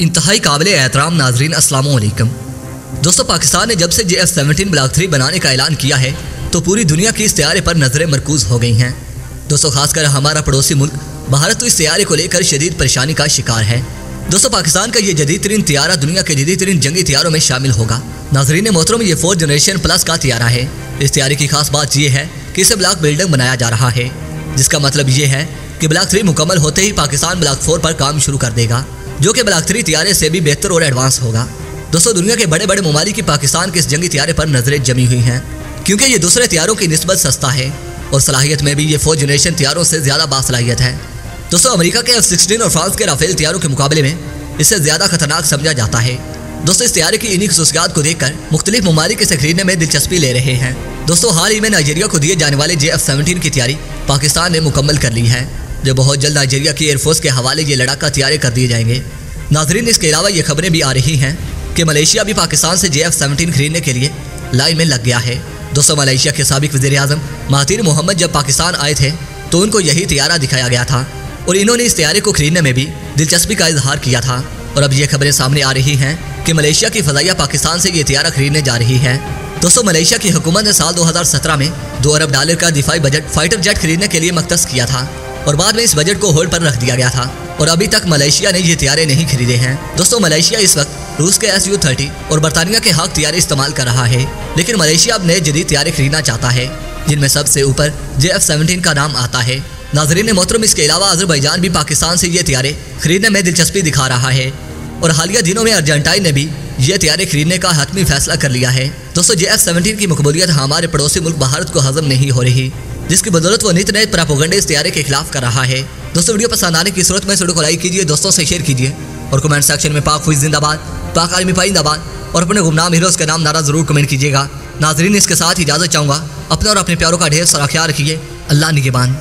इंतहाई काबिल एहतराम नाजरीन असलकम दोस्तों, पाकिस्तान ने जब से J F seventeen block three बनाने का ऐलान किया है तो पूरी दुनिया की इस तैयारे पर नज़रें मरकूज हो गई हैं। दोस्तों, खासकर हमारा पड़ोसी मुल्क भारत तो इस तैयारे को लेकर शदीद परेशानी का शिकार है। दोस्तों, पाकिस्तान का ये जदीद तरीन त्यारा दुनिया के जदीद तरीन जंगी तैयारों में शामिल होगा। नाजरीन मोहतरम, ये फोर्थ जनरेशन प्लस का त्यारा है। इस तैयारी की खास बात यह है कि इसे ब्लॉक बिल्डिंग बनाया जा रहा है, जिसका मतलब ये है कि ब्लॉक थ्री मुकम्मल होते ही पाकिस्तान ब्लॉक फोर पर काम शुरू कर देगा। जो कि ब्लॉक थ्री त्यारे से भी बेहतर और एडवांस होगा। दोस्तों, दुनिया के बड़े बड़े ममालिक पाकिस्तान के इस जंगी त्यारे पर नज़रें जमी हुई हैं, क्योंकि ये दूसरे त्यारों की नस्बत सस्ता है, और सलाहियत में भी ये फोर्थ जनरेशन त्यारों से ज़्यादा बासलाहियत है। दोस्तों, अमेरिका के एफ़ सिक्सटीन और फ्रांस के राफेल त्यारों के मुकाबले में इससे ज़्यादा खतरनाक समझा जाता है। दोस्तों, इस तैयारी की इन्हीं खसूसियात को देखकर मुख्तलिफ़ ममालिक इसे खरीदने में दिलचस्पी ले रहे हैं। दोस्तों, हाल ही में नाइजीरिया को दिए जाने वाले जे एफ़ सेवनटीन की तैयारी पाकिस्तान ने मुकम्मल कर ली है। जो बहुत जल्द नाइजीरिया की एयरफोर्स के हवाले ये लड़ाका तैयारी कर दिए जाएँगे। नाजरीन, इसके अलावा ये खबरें भी आ रही हैं कि मलेशिया भी पाकिस्तान से जे एफ़ सेवनटीन खरीदने के लिए लाइन में लग गया है। दोस्तों, मलेशिया के सबक वजी अजम महातिर मोहम्मद जब पाकिस्तान आए थे तो उनको यही तैयारा दिखाया गया था और इन्होंने इस तैयारे को खरीदने में भी दिलचस्पी का इजहार किया था। और अब ये खबरें सामने आ रही हैं कि मलेशिया की फजाइया पाकिस्तान से ये तैयारा खरीदने जा रही है। दोस्तों, मलेशिया की हुकूमत ने साल 2017 में दो अरब डॉलर का दिफाई बजट, फाइटर जेट खरीदने के लिए मख्तस किया था। और बाद में इस बजट को होल्ड पर रख दिया गया था। और अभी तक मलेशिया ने ये तैयारे नहीं खरीदे हैं। दोस्तों, मलेशिया इस वक्त रूस के एस यू थर्टी और बरतानिया के हक तैयारे इस्तेमाल कर रहा है। लेकिन मलेशिया अब नए जदीद तैयारे खरीदना चाहता है, जिनमें सबसे ऊपर जे एफ़ सेवनटीन का नाम आता है। नाजरीन, मोहतरम, इसके अलावा अजरबैजान भी पाकिस्तान से ये तैयारे खरीदने में दिलचस्पी दिखा रहा है। और हालिया दिनों में अर्जेंटाइन ने भी ये तैयारे खरीदने का हतमी फैसला कर लिया है। दोस्तों जे एफ़ सेवनटीन की मकबूलियत हमारे पड़ोसी मुल्क भारत को हजम नहीं हो रही। जिसकी बदौलत वो नित नए प्रापोगंडे इस तैयारी के खिलाफ कर रहा है। दोस्तों, वीडियो पसंद आने की सूरत में वीडियो को लाइक कीजिए, दोस्तों से शेयर कीजिए और कमेंट सेक्शन में पाक हुई जिंदाबाद, पाक आर्मी पाइंदाबाद और अपने गुमनाम हीरोज का नाम नारा ज़रूर कमेंट कीजिएगा। नाजरीन, इसके साथ इजाज़त चाहूँगा। अपने और अपने प्यारों का ढेर सारा ख्याल रखिए। अल्लाह निगेबान।